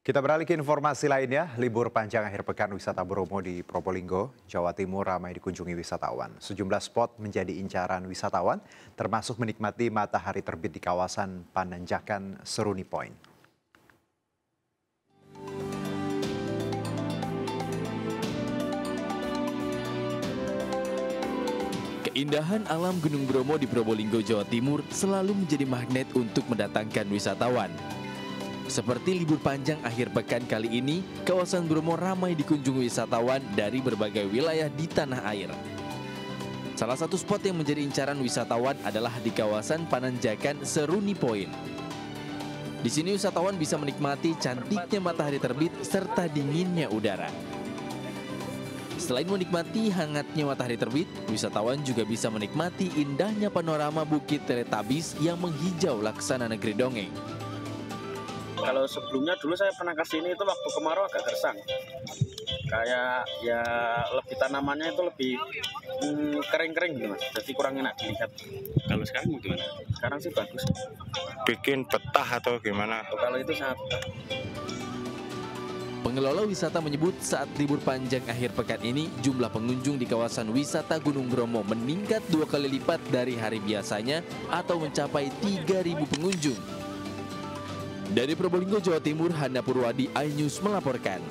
Kita beralih ke informasi lainnya, libur panjang akhir pekan wisata Bromo di Probolinggo, Jawa Timur ramai dikunjungi wisatawan. Sejumlah spot menjadi incaran wisatawan, termasuk menikmati matahari terbit di kawasan Pananjakan Seruni Point. Keindahan alam Gunung Bromo di Probolinggo, Jawa Timur selalu menjadi magnet untuk mendatangkan wisatawan. Seperti libur panjang akhir pekan kali ini, kawasan Bromo ramai dikunjungi wisatawan dari berbagai wilayah di tanah air. Salah satu spot yang menjadi incaran wisatawan adalah di kawasan Pananjakan Seruni Point. Di sini wisatawan bisa menikmati cantiknya matahari terbit serta dinginnya udara. Selain menikmati hangatnya matahari terbit, wisatawan juga bisa menikmati indahnya panorama Bukit Teletabis yang menghijau laksana negeri dongeng. Kalau sebelumnya dulu saya pernah ke sini itu waktu kemarau agak gersang. Kayak ya lebih tanamannya itu lebih hmm, kering-kering gitu mas. Jadi kurang enak dilihat. Kalau sekarang gimana? Sekarang sih bagus. Bikin betah atau gimana? Kalau itu sangat Pengelola wisata menyebut saat libur panjang akhir pekan ini, jumlah pengunjung di kawasan wisata Gunung Bromo meningkat dua kali lipat dari hari biasanya atau mencapai 3.000 pengunjung. Dari Probolinggo, Jawa Timur, Hana Purwadi, iNews melaporkan.